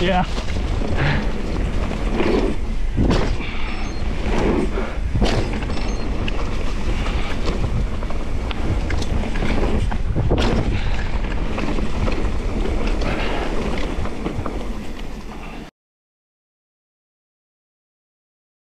Yeah.